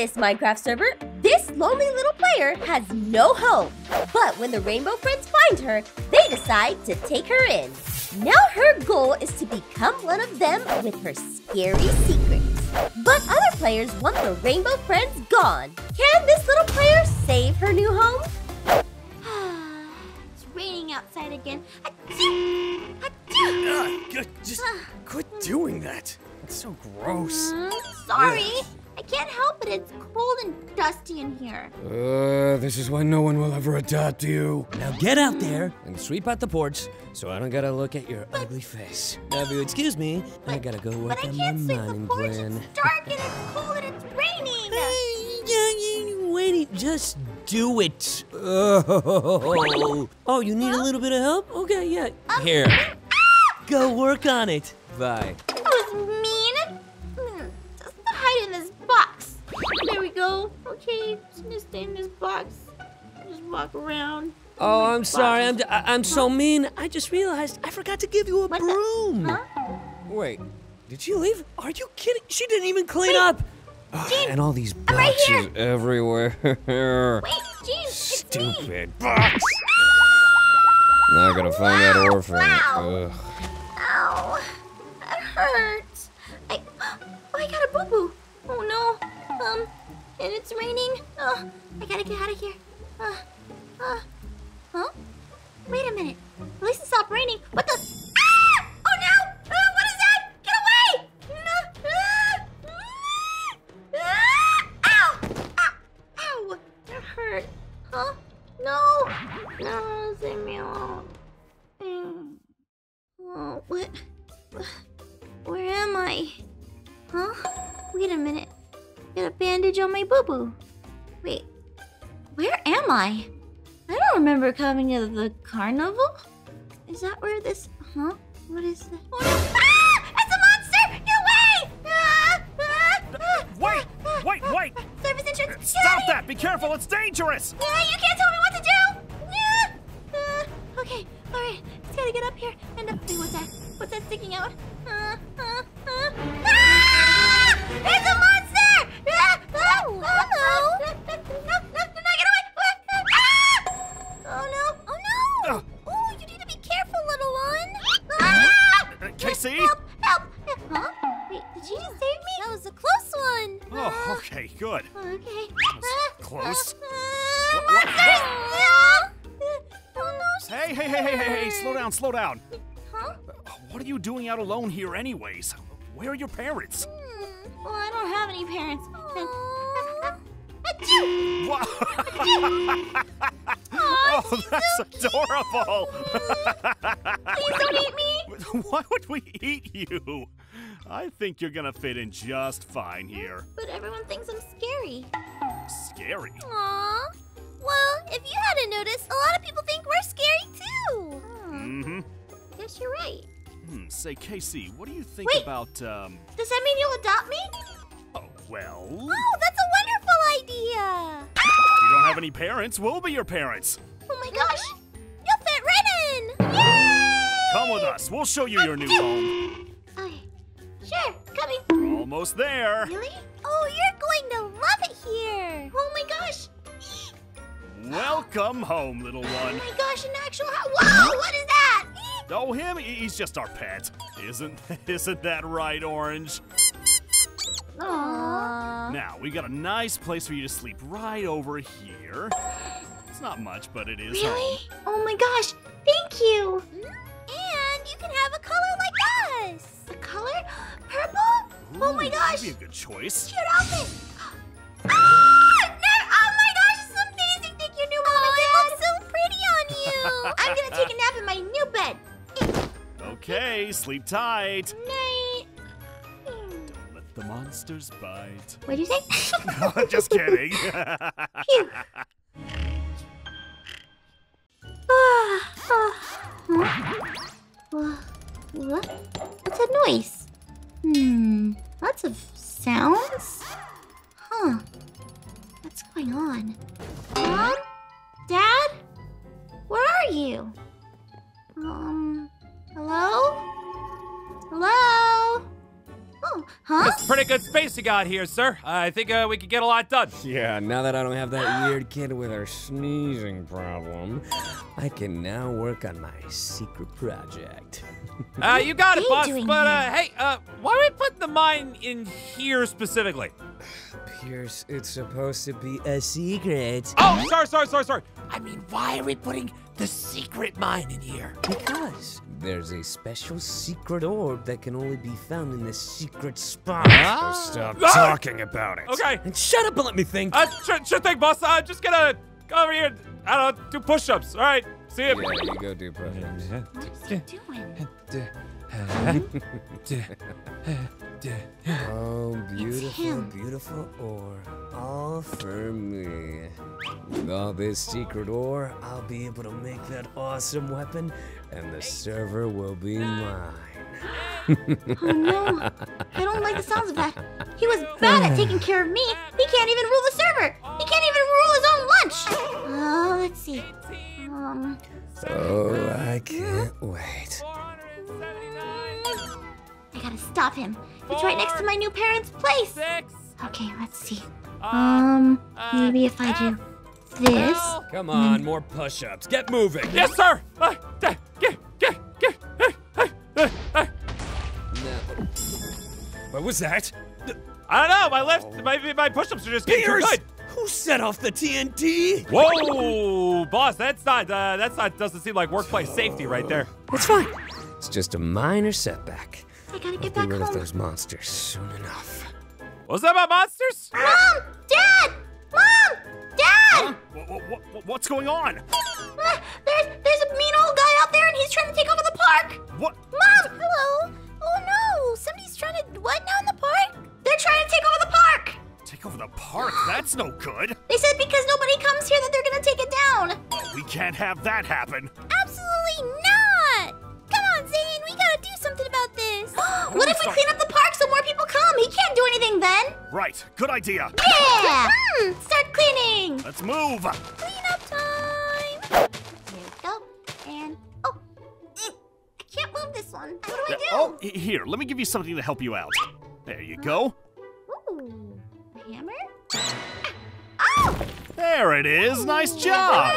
this Minecraft server, this lonely little player has no home. But when the Rainbow Friends find her, they decide to take her in. Now her goal is to become one of them with her scary secrets. But other players want the Rainbow Friends gone. Can this little player save her new home? it's raining outside again. Uh, just quit doing that. It's so gross. Mm, sorry. I can't help it. It's cold and dusty in here. Uh, this is why no one will ever adopt you. Now get out there and sweep out the porch so I don't gotta look at your ugly face. Now, if you excuse me, I gotta go work But I on can't my sweep the mining porch. plan. It's dark and it's cold and it's raining. Wait, just do it. Oh, oh, you need a little bit of help? Okay, yeah. Here, go work on it. Bye. Go. Okay, just gonna stay in this box. Just walk around. Oh, I'm sorry. I'm I'm so mean. I just realized I forgot to give you a What broom. Huh? Wait, did she leave? Are you kidding? She didn't even clean up. Ugh, Jean, and all these I'm right boxes everywhere. Wait, Jean, it's me. Stupid box. Now I gotta find that orphan. Wow. Ugh. Ow, that hurts. I, oh, I got a boo boo. Oh no. Um, and it's raining. Oh, I gotta get out of here. Uh, uh, huh? Wait a minute. At least it stopped raining. What the? Ah! Oh no! Uh, what is that? Get away! No. Ah! Ah! Ow! Ow! Ow! That hurt. Huh? No! No, leave me alone. Oh, what? Where am I? Huh? Wait a minute. Got a bandage on my boo boo. Wait, where am I? I don't remember coming to the carnival. Is that where this? Huh? What is that? Oh, no. Ah! It's a monster! Get away! Ah! Ah! Ah! Wait! Wait, wait! Service entrance! Stop out that! Be careful! It's dangerous! Yeah, you can't tell me what to do! Yeah. Uh, okay, alright. Just gotta get up here. And up. Wait, what's that? What's that sticking out? Slow down. Huh? What are you doing out alone here, anyways? Where are your parents? Hmm. Well, I don't have any parents. Aw, oh, that's adorable. Please don't eat me. Why would we eat you? I think you're gonna fit in just fine here. But everyone thinks I'm scary. Scary. Aw. Well, if you hadn't noticed, a lot of people think we're scary too. Hmm. Mm-hmm. Guess you're right. Hmm, say, Casey, what do you think Wait. about, um, Does that mean you'll adopt me? oh, well, Oh, that's a wonderful idea. if you don't have any parents, we'll be your parents. Oh my gosh. You'll fit right in. Yay! Come with us, we'll show you your new home. Okay. Sure, coming. We're almost there. Really? Oh, you're going to love it here. Oh my gosh. Welcome home, little Oh one. my gosh, an actual house. Whoa, what is that? Oh, him? He's just our pet. Isn't isn't that right, Orange? Aww. Now, we got a nice place for you to sleep right over here. It's not much, but it is Really? home. Oh my gosh, thank you. And you can have a color like us. A color? Purple? oh my gosh. That'd be a good choice. Cute outfit. Ah! Okay, sleep tight. Night. Don't let the monsters bite. What'd you say? just kidding. Ah, ah, huh? What? What's that noise? Hmm, lots of sounds? Huh. What's going on? Mom? Dad? Where are you? Um, hello? Hello? Oh, Huh? It's pretty good space you got here, sir. I think uh, we could get a lot done. Yeah, now that I don't have that weird kid with her sneezing problem, I can now work on my secret project. Uh, you got it, boss. But uh, hey, uh, why are we putting the mine in here specifically? Pierce, it's supposed to be a secret. Oh, sorry, sorry, sorry, sorry. I mean, why are we putting the secret mine in here? Because there's a special secret orb that can only be found in this secret spot. Ah. So stop Ah. talking about it. Okay. And shut up and let me think. Uh, sure, sure thing, boss. I'm just gonna go over here. I don't know, do push-ups. All right. See you. yeah, you go do projects. What is he doing? Oh, beautiful, beautiful ore. All for me. With all this secret ore, I'll be able to make that awesome weapon, and the server will be mine. Oh no. I don't like the sounds of that. He was bad at taking care of me. He can't even rule the server. He can't even rule his own lunch. Oh, let's see. Um, Oh, I can't wait. I gotta stop him. It's right next to my new parents' place. Six. Okay, let's see. Um, maybe if I do this. Come on, more push-ups. Get moving. Yes, sir. Uh, get, get, get, get. Hey, hey, hey, hey. No. What was that? I don't know. My left, my, my push-ups are just getting too good. Who set off the TNT? Whoa, boss. That's not. Uh, that's not. Doesn't seem like workplace safety right there. It's fine. It's just a minor setback. I gotta get Be back rid of those monsters soon enough. Was that about monsters? Mom! Dad! Mom! Dad! What, what, what, what's going on? Ah, There's there's a mean old guy out there and he's trying to take over the park. What? Mom! Hello? Oh no! Somebody's trying to what now in the park? They're trying to take over the park! Take over the park? That's no good. They said because nobody comes here that they're gonna take it down. We can't have that happen. What if we clean up the park so more people come? He can't do anything then. Right, good idea. Yeah! Hmm, start cleaning. Let's move. Clean up time. There we go. And oh, I can't move this one. What do I do? Oh, here, let me give you something to help you out. There you go. Ooh, a hammer? Oh! There it is. Nice job.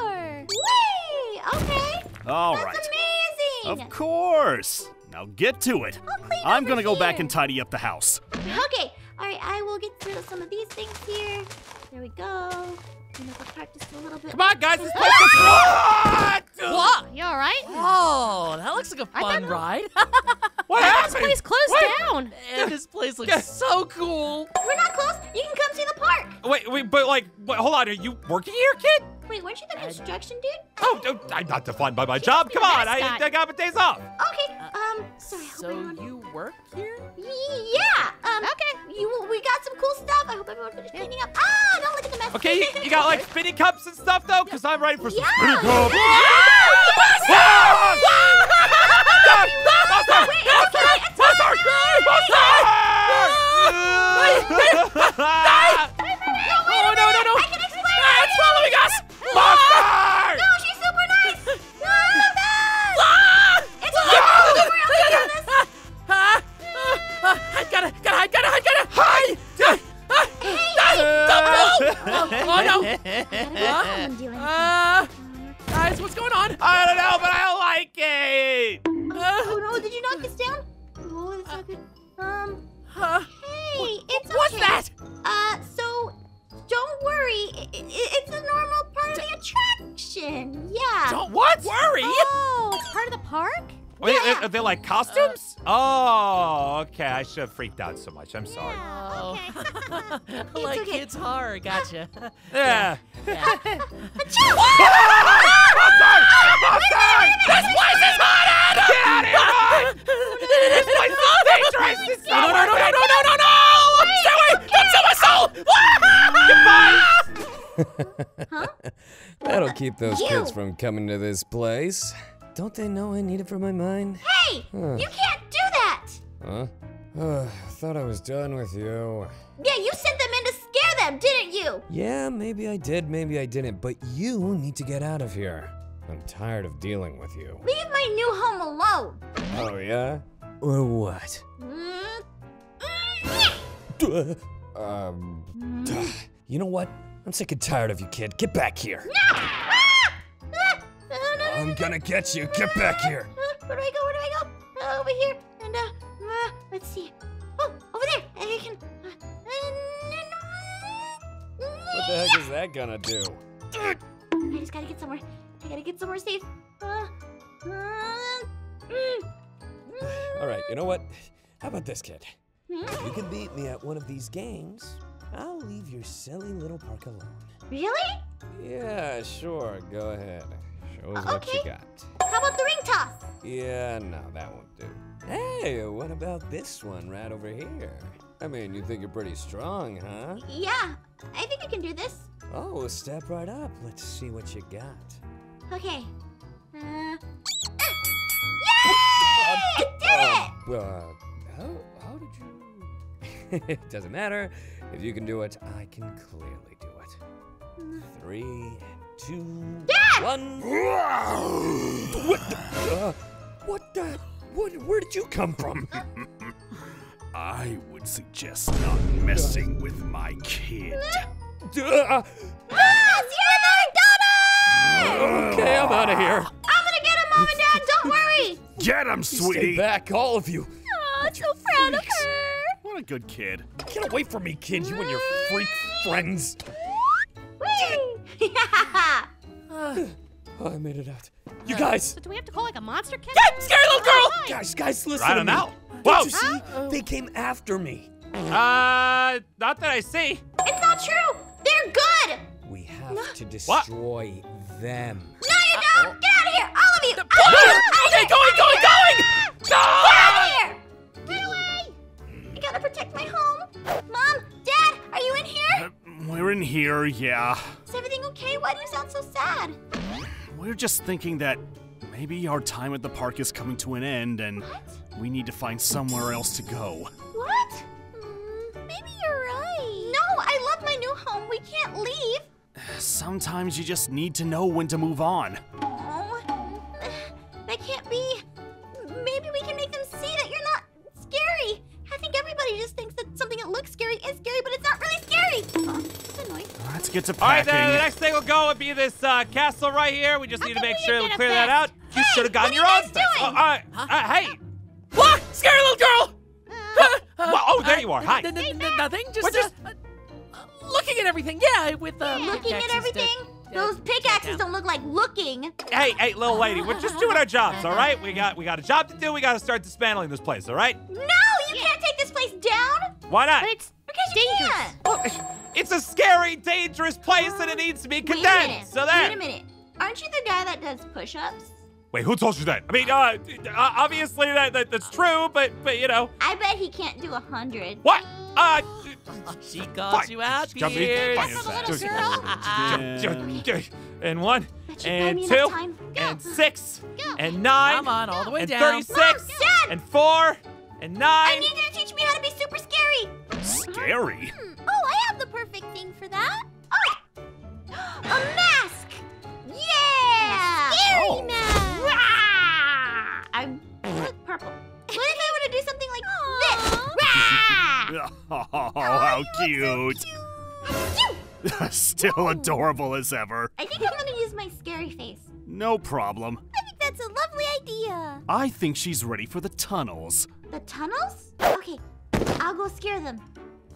Whee! Okay. All That's right. amazing. Of course. Now get to it. I'll clean I'm over gonna go back and tidy up the house. Okay. All right. I will get through some of these things here. There we go. Clean up the park just a little bit. Come on, guys. This place is what? What? You all right? Oh, that looks like a I fun thought- ride. What This happened? place closed What? down. Man, this place looks Yeah. so cool. We're not close. You can come see the park. Wait, wait, but like, wait, hold on. Are you working here, kid? Wait, weren't you the construction dude? Oh, I'm not defined by my job. Come on, I. I got my days off. Okay. Um. Sorry. I hope So everyone- you work here? Yeah. Um. Okay. You. We got some cool stuff. I hope everyone finished cleaning up. Ah! Don't look at the mess. Okay, you, you got like spinning cups and stuff though, cause I'm ready for some Yeah. spinning cups. Yeah. Ah! Dad! Monster! Wait, Monster! okay, it's Monster! Monster! Oh no, no, no. I can explain. It's following us! Monster! Like costumes? oh, okay. I should have freaked out so much. I'm sorry. Oh, Okay. like okay. kids horror, gotcha. Yeah. yeah. This place is haunted! Get out of here, This place is dangerous! It's No, no, no, no, no, no, no, no, no! Stay away! Don't sell my soul! That'll keep those kids from coming to this place. Don't they know I need it for my mine? Hey, Huh. you can't do that. Huh? Uh, thought I was done with you. Yeah, you sent them in to scare them, didn't you? Yeah, maybe I did, maybe I didn't, but you need to get out of here. I'm tired of dealing with you. Leave my new home alone. Oh, yeah? Or what? Mm, mm, Duh. Um, duh. you know what? I'm sick and tired of you, kid. Get back here. I'm gonna get you. Get back here. Uh, where do I go? Where do I go? Uh, over here. And, uh, uh, let's see. Oh, over there. I can. Uh, What the heck is that gonna do? I just gotta get somewhere. I gotta get somewhere safe. Uh, uh, mm, All right, you know what? How about this, kid? mm. If you can beat me at one of these games, I'll leave your silly little park alone. Really? Yeah, sure. Go ahead. Show us what you Okay. got. How about the ring toss? Yeah, no, that won't do. Hey, what about this one right over here? I mean, you think you're pretty strong, huh? Yeah, I think I can do this. Oh, well, step right up. Let's see what you got. Okay. Uh, ah! Yay! I did it! Uh, how, how did you? it doesn't matter. If you can do it, I can clearly do it. Three, two, one. what the? Uh, what the? What? Where did you come from? I would suggest not messing with my kid. Uh, Ah, Sierra okay, I'm out of here. I'm gonna get him, Mom and Dad. Don't worry. Get him, Stay sweetie! back, all of you. Oh, so proud of her. What a good kid. Get away from me, kid. You and your freak friends. Whee! Oh, I made it out. You uh, guys, So do we have to call like a monster killer? Get scary little girl! guys, guys, listen Right to on me. out. Don't Whoa! you see? Uh, oh. They came after me. Uh, not that I see. it's not true. They're good. We have to destroy them. No, you uh, don't. Oh. Get out of here, all of you. Out What? of here. Okay, going, going, going! Get out of ah! here. Get away. I gotta protect my home. Mom, Dad, are you in here? We're in here, yeah. Is everything okay? Why do you sound so sad? We're just thinking that maybe our time at the park is coming to an end and What? we need to find somewhere else to go. What? Mm, maybe you're right. No, I love my new home. We can't leave. Sometimes you just need to know when to move on. Annoying. Let's get to All right, packing. then the next thing we'll go would be this uh, castle right here. We just How need to make sure didn't we clear that out. fence? You should have gotten your you own stuff. fence. doing? Oh, uh, uh, hey. What? Scary little girl! Well, oh, there you are. Hi. N- n- n- nothing. Just, just- uh, uh, looking at everything. Yeah, with uh, Looking at pickaxes to- everything? uh, Those pickaxes down. don't look like looking. Hey, hey, little lady, we're just doing our jobs, all right? We got we got a job to do. We got to start dismantling this place, all right? No, you can't take this place down Why not? But it's because you dangerous. can't. Well, it's a scary, dangerous place, and it needs to be condemned. So there. Wait a minute. Aren't you the guy that does push-ups? Wait, who told you that? I mean, uh, uh, obviously that, that that's true, but but you know I bet he can't do a hundred. what? Uh, She calls Fine. you out, Jump in. Pierce. Fine. A little girl. and one, That should buy and two, enough time. and six, Go. and nine, Come on, all the way and down. thirty-six, Mom, and four, and nine. I need you to teach me how to be super scary. Scary. Oh, I have the perfect thing for that. Oh, a mask. Yeah. scary Oh. mask. Rah! I'm look purple. What if I were to do something like this? Rah! Oh, how oh, cute. Achoo! Still adorable as ever. I think I'm gonna use my scary face. No problem. I think that's a lovely idea. I think she's ready for the tunnels. The tunnels? Okay, I'll go scare them.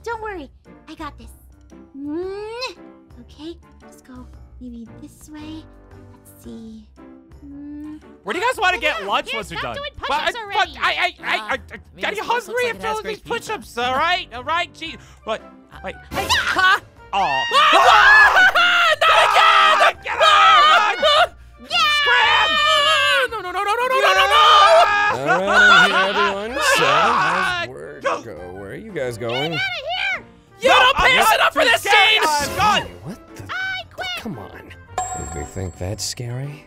Don't worry, I got this. Mm, Okay, just go maybe this way. Let's see. Mm, Where do you guys want to get lunch once we're stop done? doing Well, push-ups I- already. but I, I, I, I, Ah, I, mean, got you this place looks hungry like it after has all these great pizza. push-ups, all right? All right, gee. What? Wait. Huh? Oh. Not again! Get out! No, no, no, no, no, no, no, no, no! All right, I'm here, everyone. So, how's word go? Where are you guys going? You don't pay us enough for this scene! I'm gone. What the? Come on. If they think that's scary,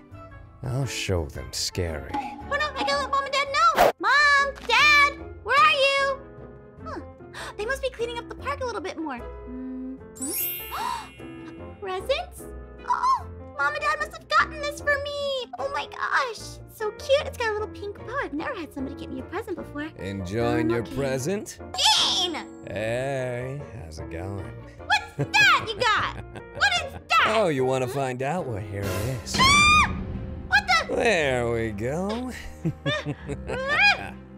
I'll show them scary. Oh no, I gotta let mom and dad know. Mom, dad, where are you? Huh. They must be cleaning up the park a little bit more. Mm, hmm? Presents? Oh, mom and dad must have gotten this for me. Oh my gosh, so cute. It's got a little pink bow. I've never had somebody get me a present before. Enjoying your Okay. present? Yay! Mean? Hey, how's it going? What's that you got? What is that? Oh, you want to find out? Well, here it is. Ah! What the? There we go.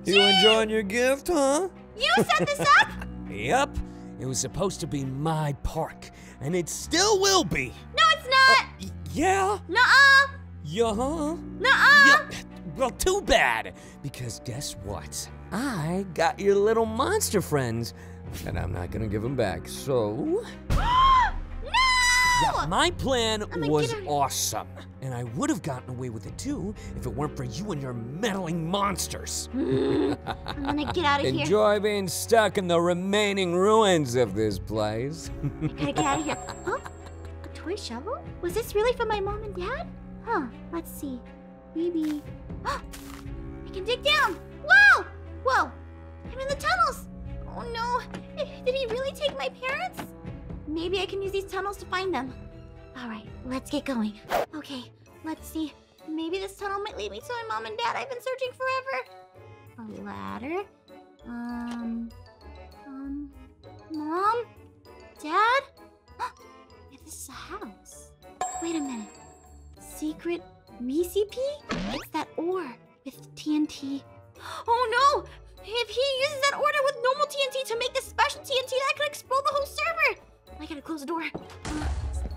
you enjoying your gift, huh? You set this up? Yep. It was supposed to be my park, and it still will be. No, it's not. Oh, y- Yeah? Nuh-uh. Yeah, huh? Nuh-uh. Yeah. Well, too bad. Because guess what? I got your little monster friends, and I'm not gonna give them back. So, no! my plan was awesome, and I would have gotten away with it too if it weren't for you and your meddling monsters. I'm gonna get out of here. Enjoy being stuck in the remaining ruins of this place. I gotta get out of here. Huh? A toy shovel? Was this really for my mom and dad? Huh, let's see. Maybe. I can dig down! Whoa! Whoa! I'm in the tunnels! Oh no! Did he really take my parents? Maybe I can use these tunnels to find them. Alright, let's get going. Okay, let's see. Maybe this tunnel might lead me to my mom and dad I've been searching forever. A ladder? Um. Um. Mom? Dad? This is a house. Wait a minute. Secret recipe? It's that ore with TNT. Oh no! If he uses that order with normal TNT to make this special TNT, that could explode the whole server! I gotta close the door.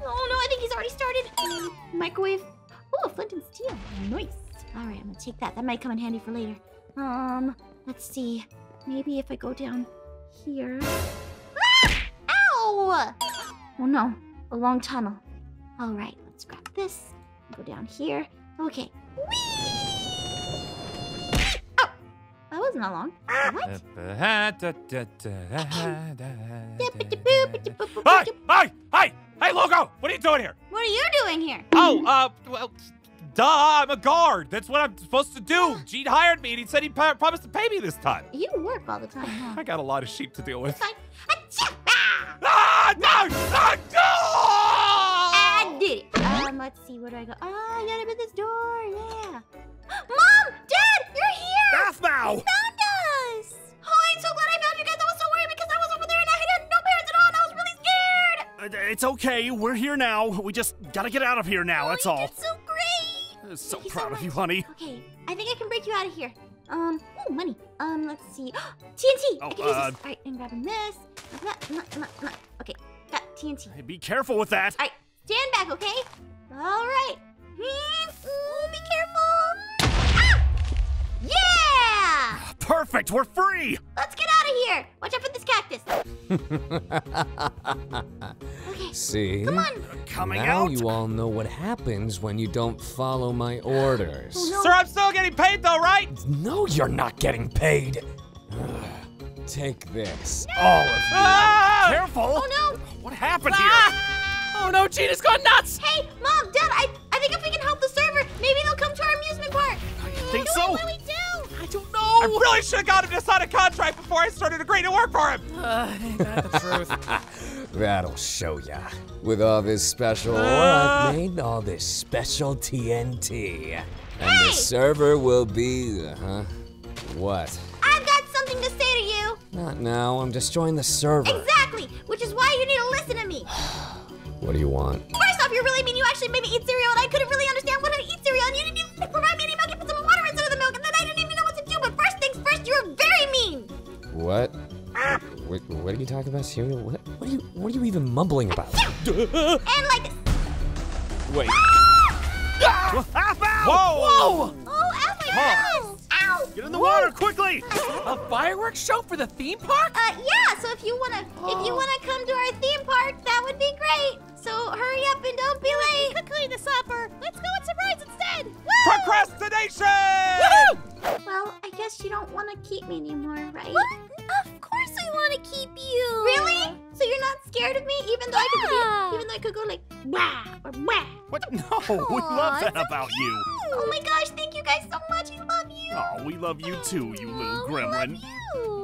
Oh no, I think he's already started. Microwave. Oh, flint and steel. Nice. Alright, I'm gonna take that. That might come in handy for later. Um, let's see. Maybe if I go down here. Ah! Ow! Oh no, a long tunnel. All right, let's grab this. Go down here. Okay. Whee! Oh, that wasn't that long. What? Hey, hey, hey, hey, Logo! What are you doing here? What are you doing here? Oh, uh, well, duh, I'm a guard. That's what I'm supposed to do. Gene hired me, and he said he promised to pay me this time. You work all the time, huh? I got a lot of sheep to deal with. Fine. Achoo! It's okay. We're here now. We just gotta get out of here now. That's oh, all. Did so great. So Thank you proud of you, honey. Okay, I think I can break you out of here. Um, oh, money. Um, let's see. TNT. Oh, I can use uh, this. All right, I'm grabbing this. Okay, got TNT. Hey, Be careful with that. All right, stand back, okay? All right. Ooh, be careful. Ah! Yeah! Perfect. We're free. Let's get out of here. Watch out for this cactus. Okay, See? come on. Coming now out. you all know what happens when you don't follow my orders. Oh, no. Sir, I'm still getting paid though, right? No, you're not getting paid. Take this. All of you. Ah! Careful. Oh no! What happened Ah! Oh no, Gina's gone nuts! Hey, Mom, Dad, I, I think if we can help the server, maybe they'll come to our amusement park. here? You think Do so? we really do? I don't I really should have got him to sign a contract before I started agreeing to work for him. Uh, ain't that the truth? That'll show ya. With all this special ore Uh. I've made, all this special TNT. And Hey! the server will be, huh? What? I've got something to say to you. Not now, I'm destroying the server. Exactly, which is why you need to listen to me. What do you want? First off, you're really mean. You actually made me eat cereal, and I couldn't really understand what I eat cereal, and you didn't even provide me any milk. What? What, what are you talking about, cereal? What, what are you What are you even mumbling about? And like this. Wait. Whoa! Whoa! Oh, ow, my goodness. Ow. Get in the water quickly. A fireworks show for the theme park? Uh, yeah. So if you wanna, if you wanna come to our theme park, that would be great. So hurry up and don't be late. Could clean this up, or let's go on some rides instead. Procrastination! Well, I guess you don't want to keep me anymore, right? What? Of course we want to keep you. Really? So you're not scared of me, even though I could, Yeah. be, even though I could go like wah or wah. What? No, we love that about you. Oh my gosh! Thank you guys so much. I love you. Oh, we love you too, you little we love gremlin. you.